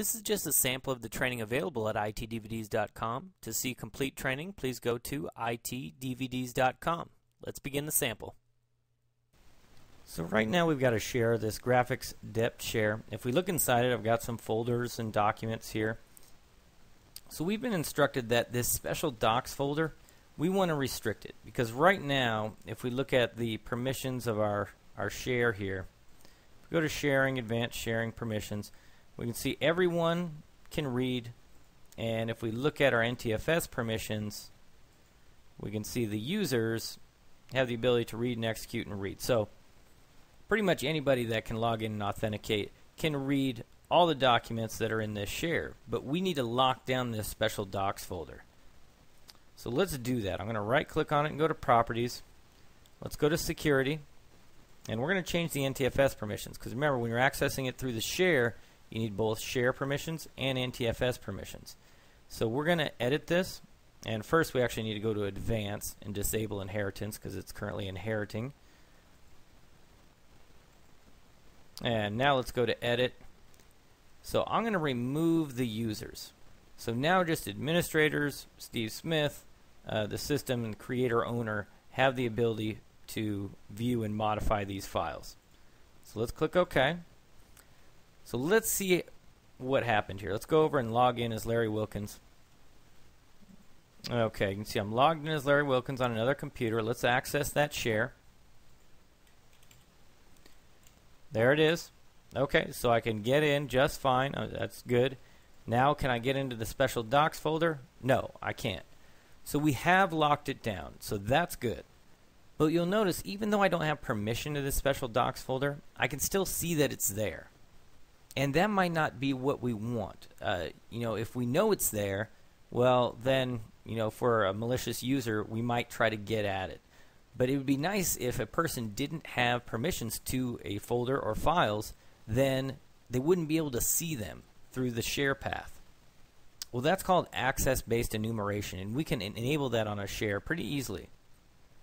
This is just a sample of the training available at itdvds.com. To see complete training, please go to itdvds.com. Let's begin the sample. So right now we've got to share this graphics depth share. If we look inside it, I've got some folders and documents here. So we've been instructed that this special docs folder, we want to restrict it because right now, if we look at the permissions of our, our share here, if we go to sharing, advanced sharing permissions, we can see everyone can read and if we look at our NTFS permissions we can see the users have the ability to read and execute and read. So pretty much anybody that can log in and authenticate can read all the documents that are in this share but we need to lock down this special docs folder. So let's do that. I'm going to right click on it and go to properties. Let's go to security and we're going to change the NTFS permissions because remember when you're accessing it through the share you need both share permissions and NTFS permissions. So we're going to edit this. And first we actually need to go to advanced and disable inheritance because it's currently inheriting. And now let's go to edit. So I'm going to remove the users. So now just administrators, Steve Smith, uh, the system and creator owner have the ability to view and modify these files. So let's click OK. So let's see what happened here. Let's go over and log in as Larry Wilkins. Okay, you can see I'm logged in as Larry Wilkins on another computer. Let's access that share. There it is. Okay, so I can get in just fine. Oh, that's good. Now, can I get into the special docs folder? No, I can't. So we have locked it down, so that's good. But you'll notice, even though I don't have permission to this special docs folder, I can still see that it's there and that might not be what we want. Uh, you know, if we know it's there, well, then you know, for a malicious user, we might try to get at it. But it would be nice if a person didn't have permissions to a folder or files, then they wouldn't be able to see them through the share path. Well, that's called access-based enumeration, and we can enable that on a share pretty easily.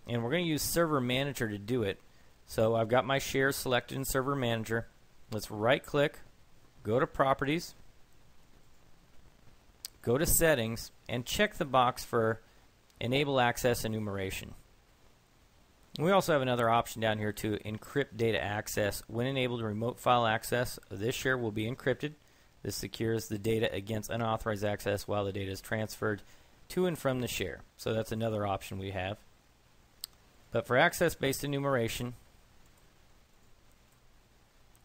And we're going to use Server Manager to do it. So I've got my share selected in Server Manager. Let's right-click, go to Properties, go to Settings, and check the box for Enable Access Enumeration. We also have another option down here to encrypt data access. When enabled, remote file access of this share will be encrypted. This secures the data against unauthorized access while the data is transferred to and from the share. So that's another option we have. But for access-based enumeration,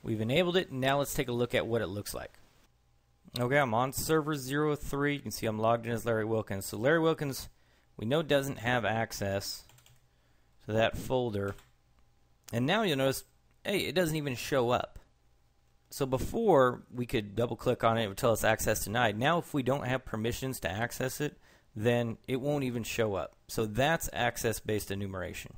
We've enabled it, now let's take a look at what it looks like. Okay, I'm on server 03. You can see I'm logged in as Larry Wilkins. So Larry Wilkins, we know doesn't have access to that folder. And now you'll notice, hey, it doesn't even show up. So before we could double click on it, it would tell us access denied. Now if we don't have permissions to access it, then it won't even show up. So that's access-based enumeration.